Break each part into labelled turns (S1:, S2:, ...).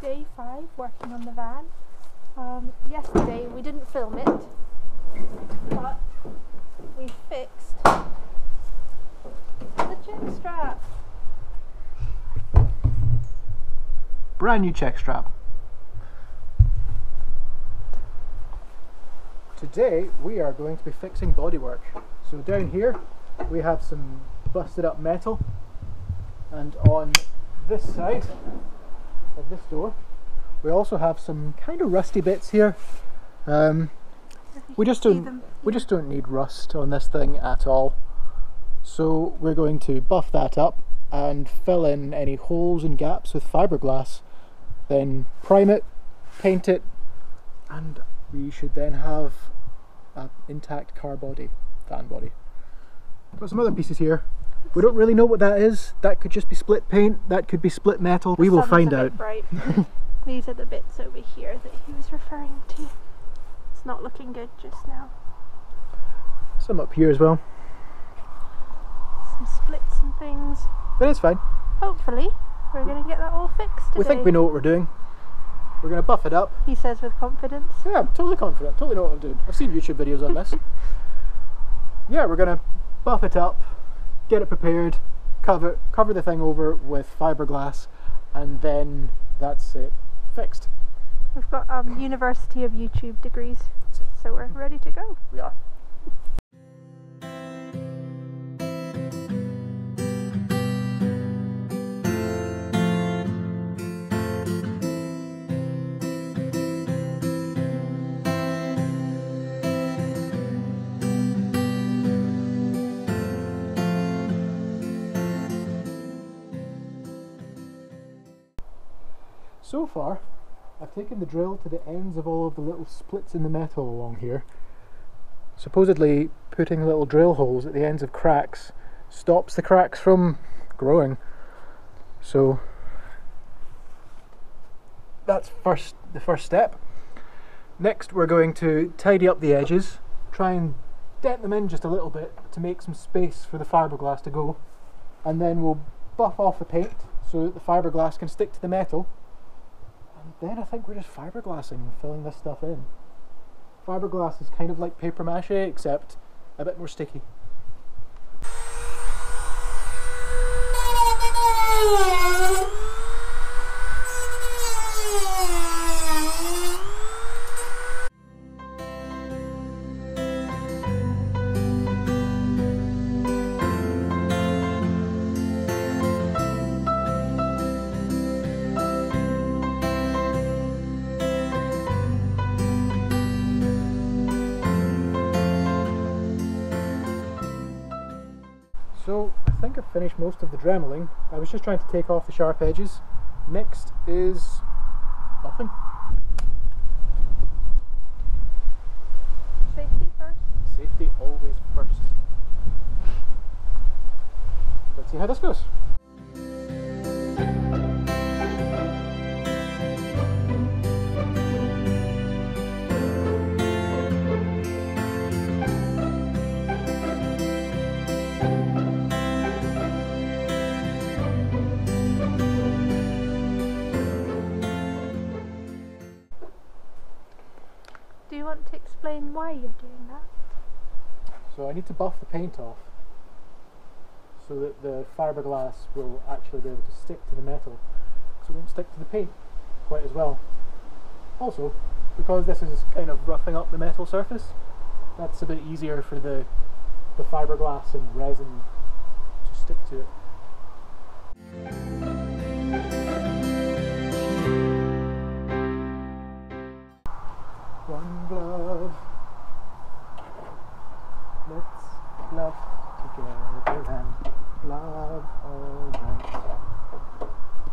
S1: day five working on the van. Um, yesterday we didn't film it, but we fixed the check strap.
S2: Brand new check strap. Today we are going to be fixing bodywork. So down here we have some busted up metal and on this side of this door we also have some kind of rusty bits here. Um, we just don't
S1: them
S2: we
S1: here.
S2: just don't need rust on this thing at all. So we're going to buff that up and fill in any holes and gaps with fiberglass. Then prime it, paint it, and we should then have an intact car body, van body. Got some other pieces here. We don't really know what that is. That could just be split paint. That could be split metal. We will find out.
S1: Bright. These are the bits over here that he was referring to. It's not looking good just now.
S2: Some up here as well.
S1: Some splits and things.
S2: But it's fine.
S1: Hopefully, we're going to get that all fixed today.
S2: We think we know what we're doing. We're going to buff it up.
S1: He says with confidence.
S2: Yeah, I'm totally confident. Totally know what I'm doing. I've seen YouTube videos on this. yeah, we're gonna buff it up, get it prepared, cover cover the thing over with fiberglass, and then that's it fixed.
S1: We've got um, University of YouTube degrees, so we're ready to go.
S2: We are. So far, I've taken the drill to the ends of all of the little splits in the metal along here. Supposedly, putting little drill holes at the ends of cracks stops the cracks from growing. So that's first the first step. Next, we're going to tidy up the edges, try and dent them in just a little bit to make some space for the fiberglass to go, and then we'll buff off the paint so that the fiberglass can stick to the metal. Then I think we're just fiberglassing and filling this stuff in. Fiberglass is kind of like paper mache, except a bit more sticky. Dremeling. I was just trying to take off the sharp edges. Next is nothing.
S1: Safety first.
S2: Safety always first. Let's see how this goes.
S1: You want to explain why you're doing that?
S2: So I need to buff the paint off so that the fiberglass will actually be able to stick to the metal so it won't stick to the paint quite as well. Also, because this is kind of roughing up the metal surface, that's a bit easier for the, the fiberglass and resin to stick to it.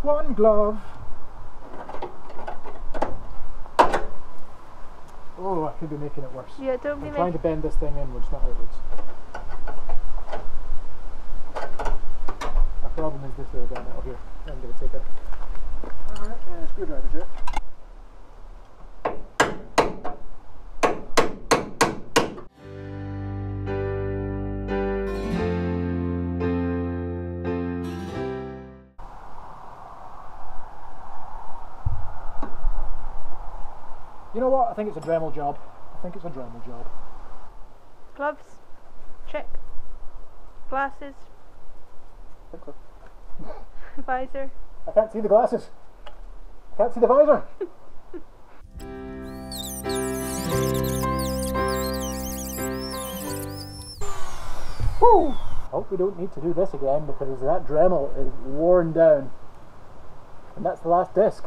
S2: One glove. Oh, I could be making it worse.
S1: Yeah, don't be
S2: I'm trying to bend this thing inwards, not outwards. My problem is this little guy of metal here. I'm going to take a Alright, uh, screwdriver to it. Think it's a Dremel job. I think it's a Dremel job.
S1: Gloves, check. Glasses,
S2: I think so.
S1: visor.
S2: I can't see the glasses. I can't see the visor. Whew. Hope we don't need to do this again because that Dremel is worn down. And that's the last disc.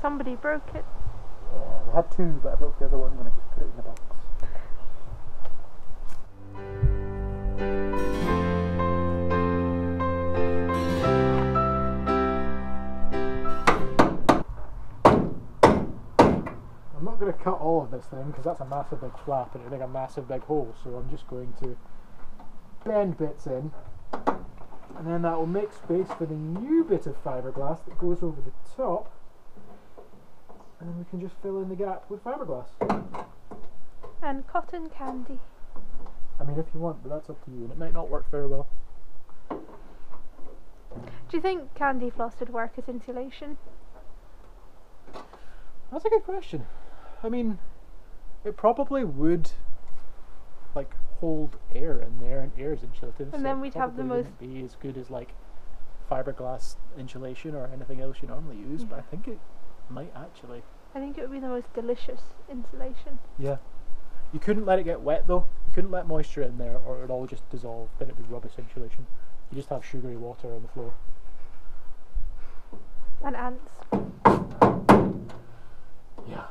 S1: Somebody broke it.
S2: We had two, but I broke the other one when I just put it in the box. I'm not going to cut all of this thing because that's a massive big flap and it'll make a massive big hole. So I'm just going to bend bits in, and then that will make space for the new bit of fiberglass that goes over the top, and then we can just fill in the gap with fiberglass.
S1: And cotton candy.
S2: I mean, if you want, but that's up to you, and it might not work very well.
S1: Do you think candy floss would work as insulation?
S2: That's a good question. I mean, it probably would, like, hold air in there, and air is insulative.
S1: And
S2: so
S1: then we'd have the most-
S2: be as good as like fiberglass insulation or anything else you normally use. But I think it might actually.
S1: I think it would be the most delicious insulation.
S2: Yeah. You couldn't let it get wet though. You couldn't let moisture in there, or it'd all just dissolve. Then it'd be rubbish insulation. You just have sugary water on the floor.
S1: And ants.
S2: Yeah.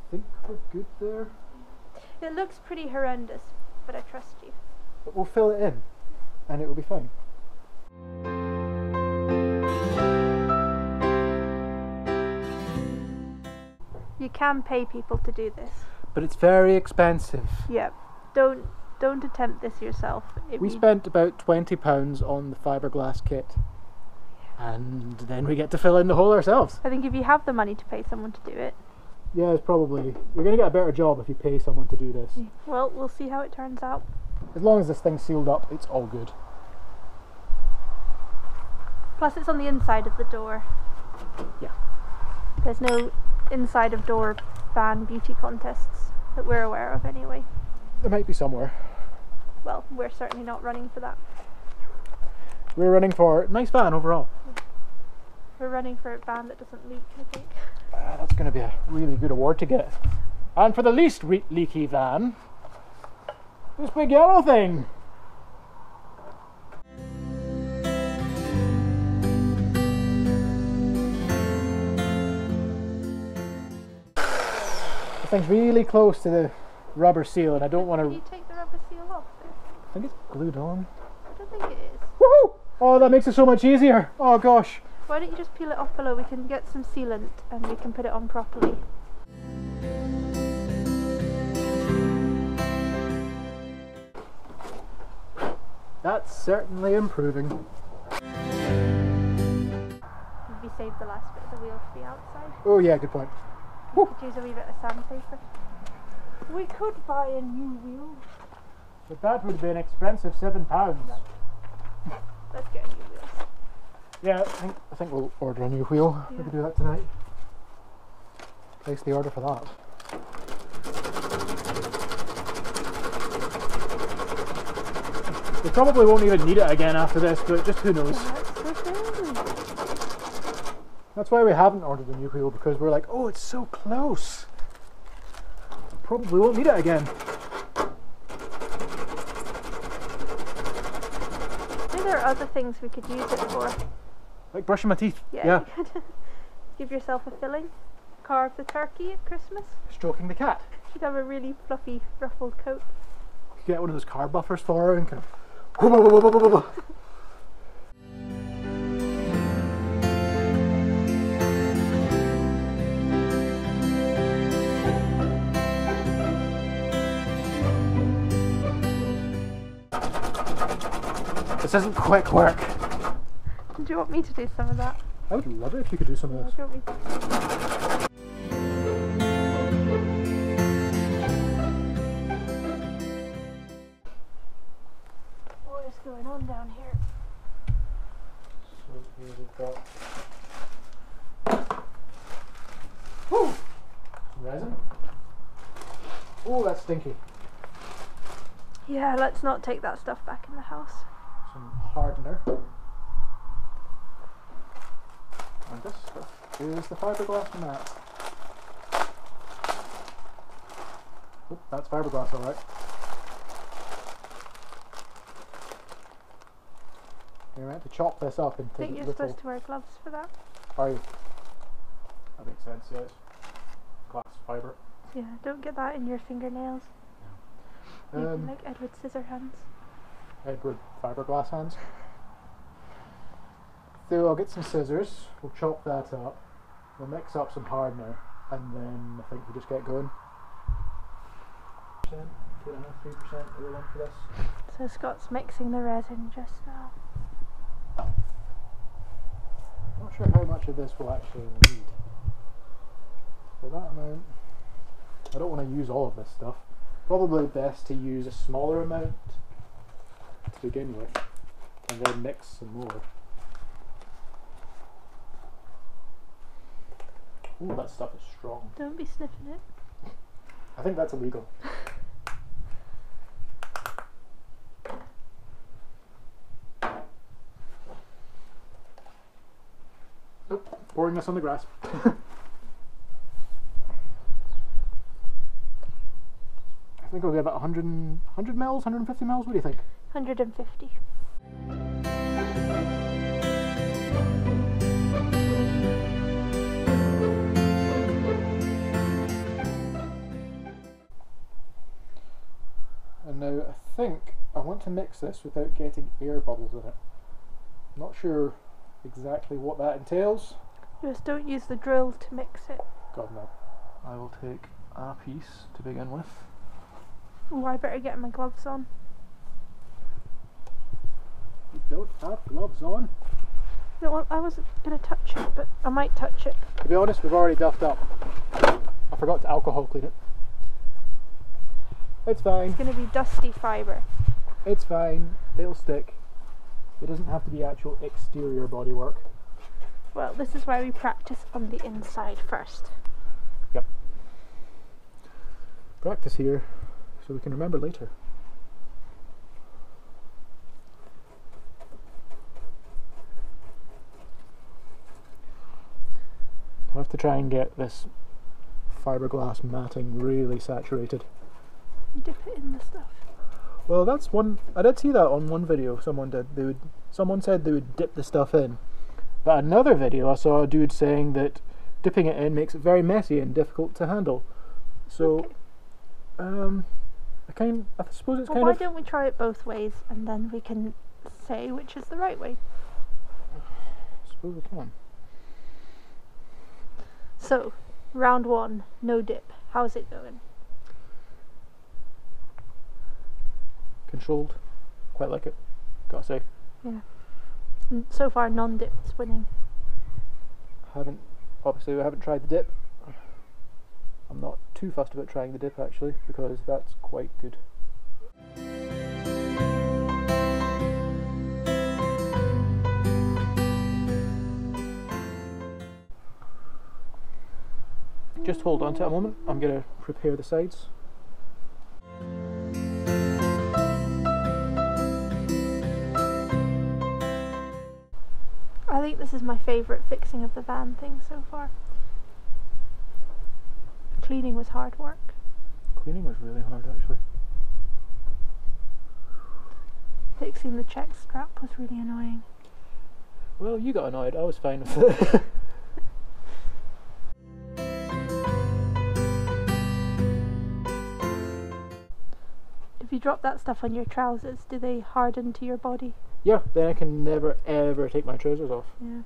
S2: I think we're good there.
S1: It looks pretty horrendous, but I trust you.
S2: But we'll fill it in, and it will be fine.
S1: You can pay people to do this.
S2: But it's very expensive.
S1: Yep. Don't don't attempt this yourself. It'd
S2: We spent about twenty pounds on the fiberglass kit, and then we get to fill in the hole ourselves.
S1: I think if you have the money to pay someone to do it,
S2: Yeah, it's probably you're gonna get a better job if you pay someone to do this.
S1: well, we'll see how it turns out.
S2: As long as this thing's sealed up, it's all good.
S1: Plus, it's on the inside of the door.
S2: Yeah.
S1: There's no inside of door van beauty contests that we're aware of, anyway.
S2: There might be somewhere.
S1: Well, we're certainly not running for that.
S2: We're running for nice van overall.
S1: We're running for a van that doesn't leak, I think.
S2: Ah, that's going to be a really good award to get. And for the least leaky van, this big yellow thing. This thing's really close to the rubber seal, and I don't want
S1: Can
S2: to.
S1: you take the rubber seal off?
S2: I think it's glued on.
S1: I don't think it is.
S2: Woohoo! Oh, that makes it so much easier. Oh gosh.
S1: Why don't you just peel it off below? We can get some sealant and we can put it on properly.
S2: That's certainly improving.
S1: We saved the last bit of the wheel to be outside.
S2: Oh yeah, good point.
S1: We could use a wee bit of sandpaper. We could buy a new wheel.
S2: But that would be an expensive seven pounds.
S1: Let's get a new wheel.
S2: Yeah, I think I think we'll order a new wheel. We
S1: Yeah.
S2: could do that tonight. Place the order for that. We probably won't even need it again after this, but just who knows.
S1: That's so good.
S2: That's why we haven't ordered a new wheel because we're like, oh, it's so close. Probably won't need it again.
S1: Are there other things we could use it for.
S2: Like brushing my teeth.
S1: Yeah, you could give yourself a filling. Carve the turkey at Christmas.
S2: Stroking the cat.
S1: Should have a really fluffy, ruffled coat.
S2: Get one of those car buffers for her and kind of. This isn't quick work.
S1: Do you want me to do some of that?
S2: I would love it if you could do some of
S1: Or
S2: this.
S1: On down here?
S2: So here we've got. Whew! Some resin. Oh, that's stinky.
S1: Yeah, let's not take that stuff back in the house.
S2: Some hardener. And this stuff is the fiberglass mat. Oh, that's fiberglass, alright. You're meant to chop this up and
S1: I think you're
S2: little.
S1: supposed to wear gloves for that.
S2: Are you? That makes sense, yes. Glass fibre.
S1: Yeah, don't get that in your fingernails. You'd be
S2: Um,
S1: like Edward Scissorhands.
S2: Edward fiberglass hands. So I'll get some scissors, we'll chop that up, we'll mix up some hardener, and then I think we just get going. Percent, two and a half, three percent rolling for this.
S1: So Scott's mixing the resin just now.
S2: Not sure how much of this we'll actually need. For that amount, I don't want to use all of this stuff. Probably best to use a smaller amount to begin with, and then mix some more. Ooh, that stuff is strong.
S1: Don't be sniffing it.
S2: I think that's illegal. pouring this on the grass. I think I'll get about 100, and- 100 mils, 150 mils. What do you think?
S1: 150.
S2: And now I think I want to mix this without getting air bubbles in it. Not sure exactly what that entails.
S1: Just don't use the drill to mix it.
S2: God no. I will take a piece to begin with.
S1: Oh, I better get my gloves on.
S2: You don't have gloves on.
S1: No, well, I wasn't gonna touch it, but I might touch it.
S2: To be honest, we've already duffed up. I forgot to alcohol clean it. It's fine.
S1: It's gonna be dusty fibre.
S2: It's fine. It'll stick. It doesn't have to be actual exterior bodywork.
S1: Well, this is why we practice on the inside first. Yep.
S2: Practice here so we can remember later. I have to try and get this fiberglass matting really saturated.
S1: You dip it in the stuff.
S2: Well, that's one. I did see that on one video. Someone did. They would. Someone said they would dip the stuff in. But another video, I saw a dude saying that dipping it in makes it very messy and difficult to handle. So, um, I kind. I suppose it's
S1: Well,
S2: kind
S1: why
S2: of.
S1: don't we try it both ways and then we can say which is the right way?
S2: I suppose we can.
S1: So, round one, no dip. How's it going?
S2: Controlled. Quite like it. Gotta say.
S1: N- So far, non-dip is winning.
S2: Haven't. Obviously, we haven't tried the dip. I'm not too fussed about trying the dip actually because that's quite good. Just hold on to it a moment. I'm going to prepare the sides.
S1: Think this is my favourite fixing of the van thing so far. Cleaning was hard work.
S2: Cleaning was really hard actually.
S1: Fixing the check strap was really annoying.
S2: Well, you got annoyed. I was fine with it.
S1: If you drop that stuff on your trousers, do they harden to your body?
S2: Yeah, then I can never ever take my trousers off.
S1: Yeah.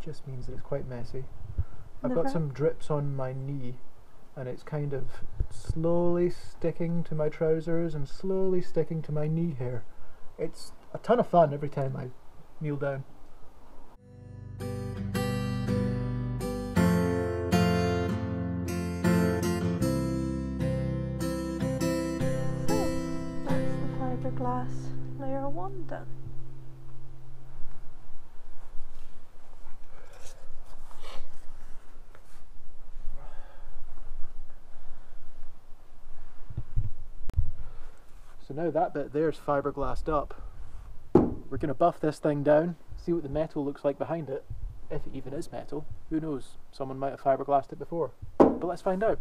S2: just means that it's quite messy. I've
S1: The
S2: got some drips on my knee, and it's kind of slowly sticking to my trousers and slowly sticking to my knee hair. It's a ton of fun every time I kneel down.
S1: So, that's the fiberglass layer one done.
S2: So now that bit there's fiberglassed up. We're going to buff this thing down, see what the metal looks like behind it. If it even is metal, who knows? Someone might have fiberglassed it before. But let's find out.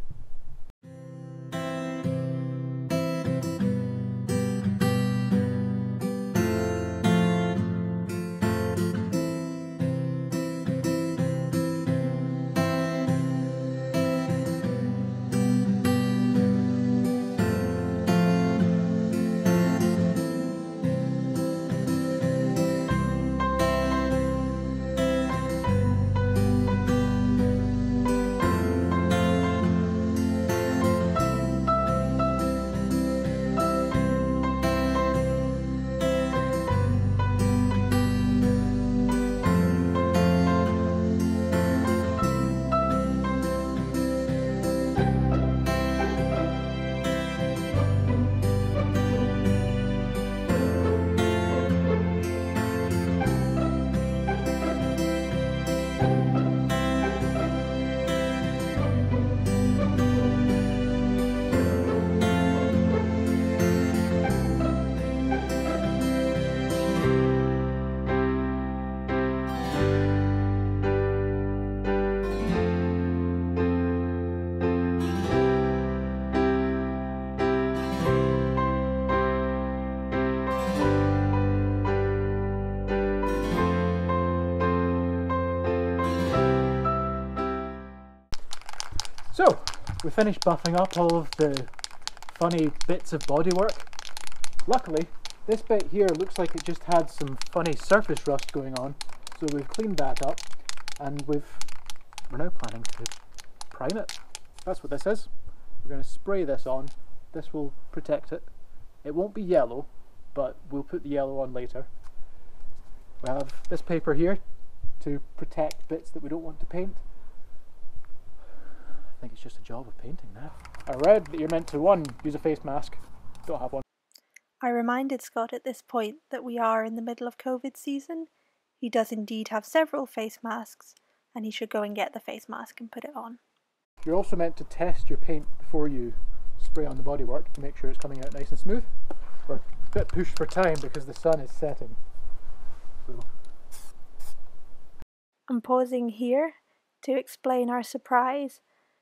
S2: We finished buffing up all of the funny bits of bodywork. Luckily, this bit here looks like it just had some funny surface rust going on, so we've cleaned that up, and we've we're now planning to prime it. That's what this is. We're going to spray this on. This will protect it. It won't be yellow, but we'll put the yellow on later. We have this paper here to protect bits that we don't want to paint. I think it's just a job of painting that. I read that you're meant to one use a face mask. Don't have one.
S1: I reminded Scott at this point that we are in the middle of COVID season. He does indeed have several face masks, and he should go and get the face mask and put it on.
S2: You're also meant to test your paint before you spray on the bodywork to make sure it's coming out nice and smooth. We're a bit pushed for time because the sun is setting. So
S1: I'm pausing here to explain our surprise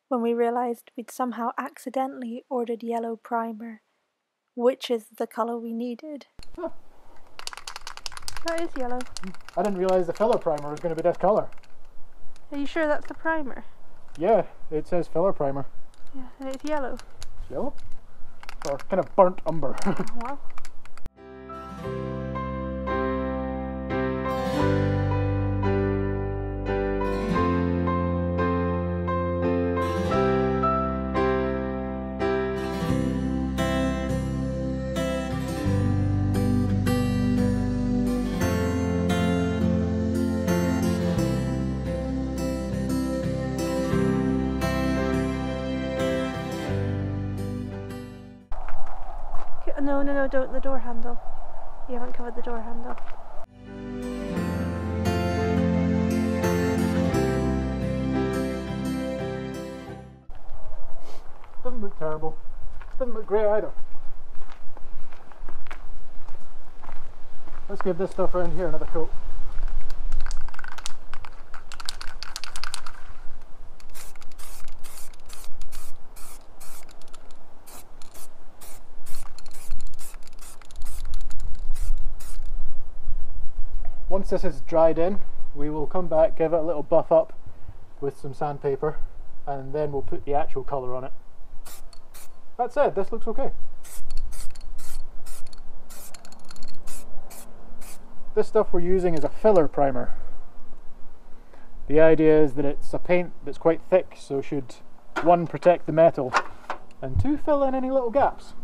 S1: when we realised we'd somehow accidentally ordered yellow primer, which is the colour we needed.
S2: Huh.
S1: That is yellow.
S2: I didn't realise the filler primer was going to be that colour.
S1: Are you sure that's the primer?
S2: Yeah, it says filler primer.
S1: Yeah, and it's yellow.
S2: Yellow? Or kind of burnt umber.
S1: Oh, wow. No, no, no, don't the door handle. You haven't covered the door handle.
S2: Doesn't look terrible. Doesn't look great either. Let's give this stuff around here another coat. Once this is dried in, we will come back, give it a little buff up with some sandpaper, and then we'll put the actual colour on it. That said, this looks okay. This stuff we're using is a filler primer. The idea is that it's a paint that's quite thick, so should one protect the metal and two, fill in any little gaps.